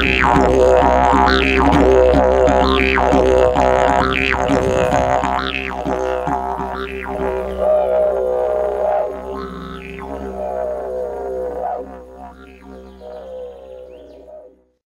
Oh, my God.